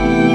Bye.